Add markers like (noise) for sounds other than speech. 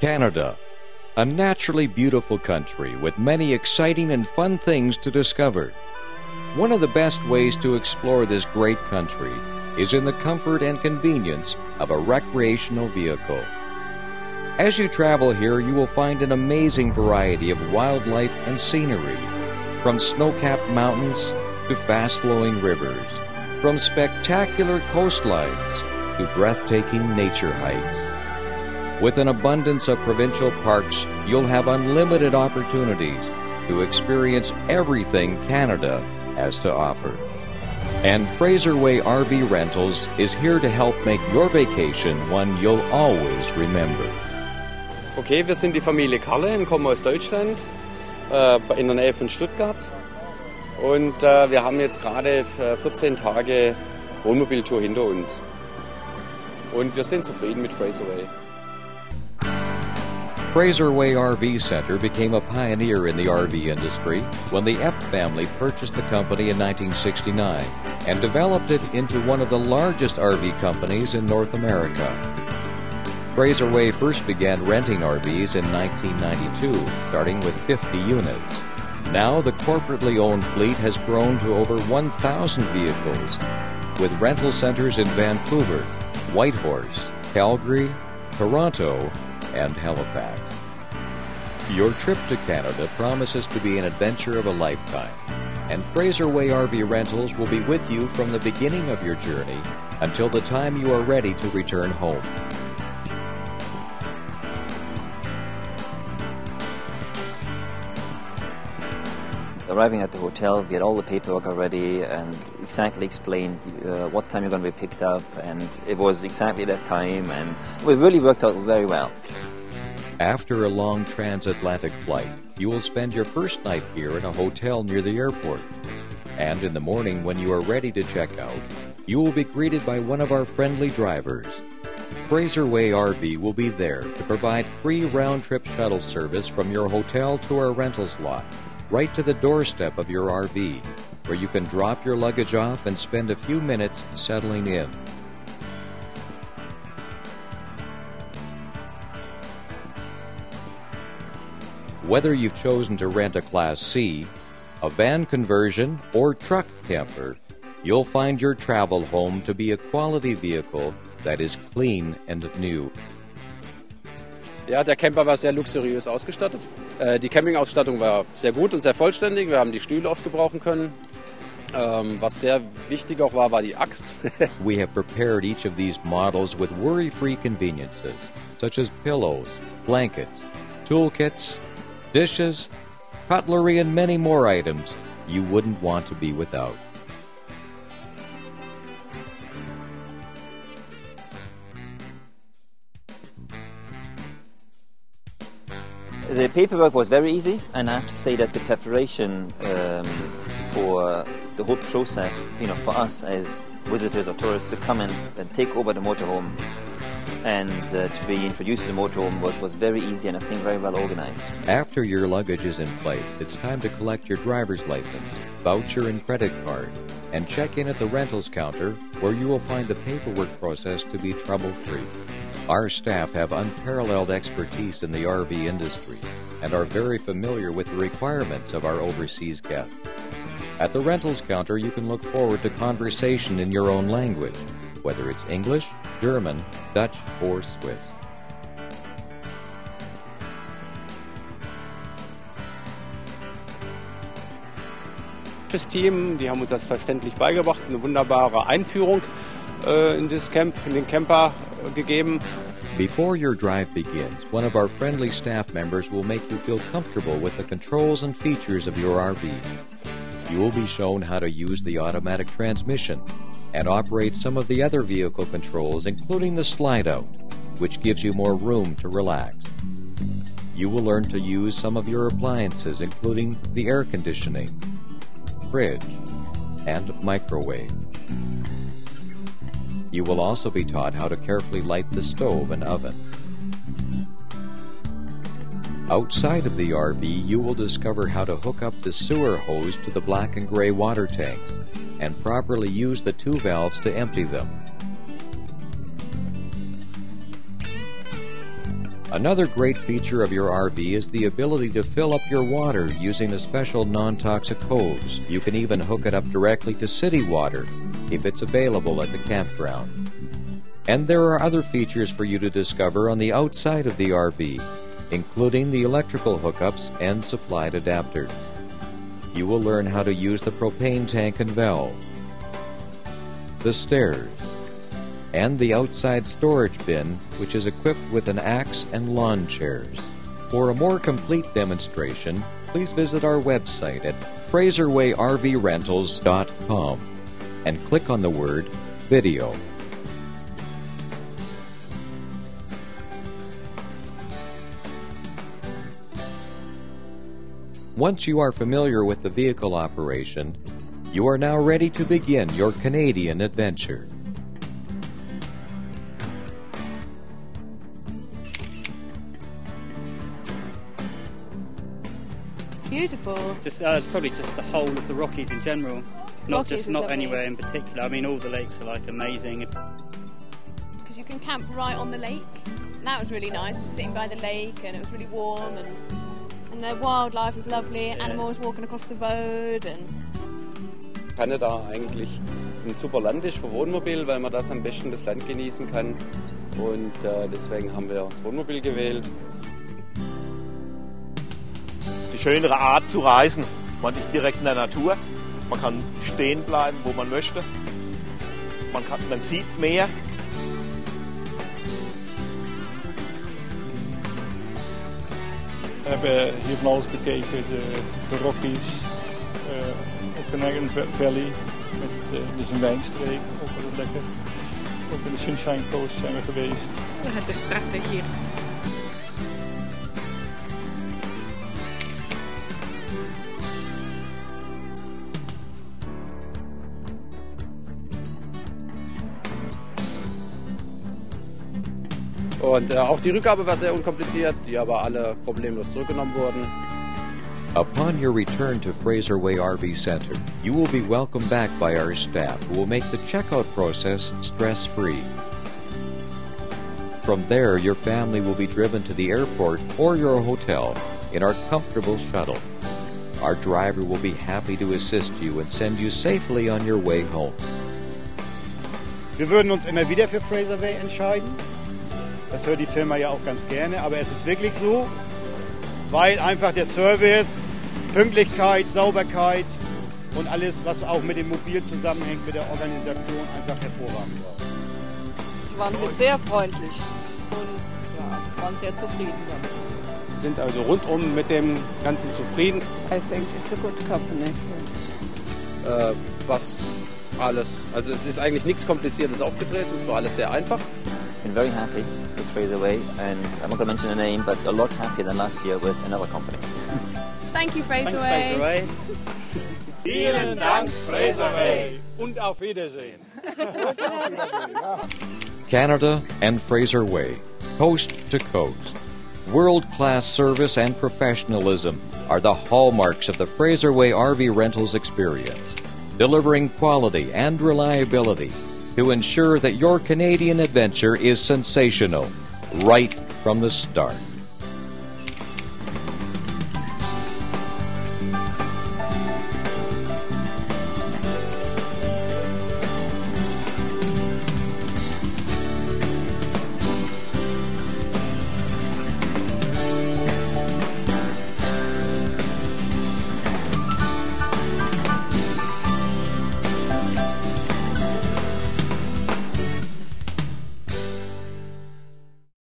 Canada, a naturally beautiful country with many exciting and fun things to discover. One of the best ways to explore this great country is in the comfort and convenience of a recreational vehicle. As you travel here, you will find an amazing variety of wildlife and scenery, from snow capped mountains to fast flowing rivers, from spectacular coastlines to breathtaking nature hikes. With an abundance of provincial parks, you'll have unlimited opportunities to experience everything Canada has to offer. And Fraserway RV Rentals is here to help make your vacation one you'll always remember. Okay, wir sind die Familie Karle und kommen aus Deutschland, äh, in der Nähe von Stuttgart. Und äh, wir haben jetzt gerade äh, 14 Tage Wohnmobiltour hinter uns. Und wir sind zufrieden mit Fraserway. Fraserway RV Center became a pioneer in the RV industry when the Epp family purchased the company in 1969 and developed it into one of the largest RV companies in North America. Fraserway first began renting RVs in 1992, starting with 50 units. Now the corporately owned fleet has grown to over 1,000 vehicles, with rental centers in Vancouver, Whitehorse, Calgary, Toronto, and Halifax. Your trip to Canada promises to be an adventure of a lifetime, and Fraserway RV Rentals will be with you from the beginning of your journey until the time you are ready to return home. Arriving at the hotel, we had all the paperwork already and exactly explained uh, what time you're going to be picked up, and it was exactly that time, and it really worked out very well. After a long transatlantic flight, you will spend your first night here in a hotel near the airport. And in the morning, when you are ready to check out, you will be greeted by one of our friendly drivers. Fraserway RV will be there to provide free round trip shuttle service from your hotel to our rentals lot right to the doorstep of your RV, where you can drop your luggage off and spend a few minutes settling in. Whether you've chosen to rent a Class C, a van conversion, or truck camper, you'll find your travel home to be a quality vehicle that is clean and new. Ja, der Camper war sehr luxuriös ausgestattet. Äh, die Campingausstattung war sehr gut und sehr vollständig. Wir haben die Stühle oft gebrauchen können. Ähm, was sehr wichtig auch war, war die Axt. (laughs) we have prepared each of these models with worry-free conveniences, such as pillows, blankets, toolkits, dishes, cutlery, and many more items you wouldn't want to be without. The paperwork was very easy, and I have to say that the preparation um, for the whole process, you know, for us as visitors or tourists to come in and take over the motorhome and uh, to be introduced to the motorhome was, was very easy and I think very well organized. After your luggage is in place, it's time to collect your driver's license, voucher, and credit card, and check in at the rentals counter where you will find the paperwork process to be trouble free. Our staff have unparalleled expertise in the RV industry and are very familiar with the requirements of our overseas guests. At the rentals counter, you can look forward to conversation in your own language, whether it's English, German, Dutch, or Swiss. Team, die haben uns das verständlich beigebracht, eine wunderbare Einführung äh, in das Camp, in den Camper gegeben. Before your drive begins, one of our friendly staff members will make you feel comfortable with the controls and features of your RV. You will be shown how to use the automatic transmission and operate some of the other vehicle controls, including the slide out, which gives you more room to relax. You will learn to use some of your appliances, including the air conditioning, fridge, and microwave. You will also be taught how to carefully light the stove and oven. Outside of the RV, you will discover how to hook up the sewer hose to the black and gray water tanks and properly use the two valves to empty them. Another great feature of your RV is the ability to fill up your water using a special non toxic hose. You can even hook it up directly to city water if it's available at the campground. And there are other features for you to discover on the outside of the RV, including the electrical hookups and supplied adapters. You will learn how to use the propane tank and valve, the stairs, and the outside storage bin, which is equipped with an axe and lawn chairs. For a more complete demonstration, please visit our website at FraserWayRVRentals.com and click on the word Video. Once you are familiar with the vehicle operation, you are now ready to begin your Canadian adventure. Beautiful. Just uh, probably just the whole of the Rockies in general, not Rockies just not lovely. anywhere in particular. I mean, all the lakes are like amazing. Because you can camp right on the lake. And that was really nice, just sitting by the lake, and it was really warm, and and the wildlife was lovely. Animals walking across the road, and Kanada eigentlich ein super Land ist für Wohnmobil, weil man das am besten das Land genießen kann. Und äh, deswegen haben wir das Wohnmobil gewählt. Das ist die schönere Art zu reisen. Man ist direkt in der Natur. Man kann stehen bleiben, wo man möchte. Man, kann, man sieht mehr. We hebben hier van alles bekeken. De, de Rockies, eh, ook de Niagara Valley, met, eh, dus een wijnstreek, ook wel lekker. Ook in de Sunshine Coast zijn we geweest. Het is prachtig hier. Und äh, auch die Rückgabe war sehr unkompliziert, die aber alle problemlos zurückgenommen wurden. Upon your return to Fraser Way RV Center, you will be welcomed back by our staff who will make the checkout process stress free. From there, your family will be driven to the airport or your hotel in our comfortable shuttle. Our driver will be happy to assist you and send you safely on your way home. Wir würden uns immer wieder für Fraser Way entscheiden. Das hört die Firma ja auch ganz gerne, aber es ist wirklich so, weil einfach der Service, Pünktlichkeit, Sauberkeit und alles, was auch mit dem Mobil zusammenhängt, mit der Organisation einfach hervorragend war. Sie waren mir sehr freundlich und ja, waren sehr zufrieden damit. sind also rundum mit dem Ganzen zufrieden. I think it's a good company. Yes. Äh, was alles, also es ist eigentlich nichts Kompliziertes aufgetreten, es war alles sehr einfach. Been very happy with Fraserway, and I'm not going to mention a name, but a lot happier than last year with another company. (laughs) thank you, Fraserway. Fraser Way. (laughs) Vielen Dank, Fraserway. Und auf Wiedersehen. (laughs) Canada and Fraserway, coast to coast. World class service and professionalism are the hallmarks of the Fraserway RV Rentals experience, delivering quality and reliability to ensure that your Canadian adventure is sensational right from the start.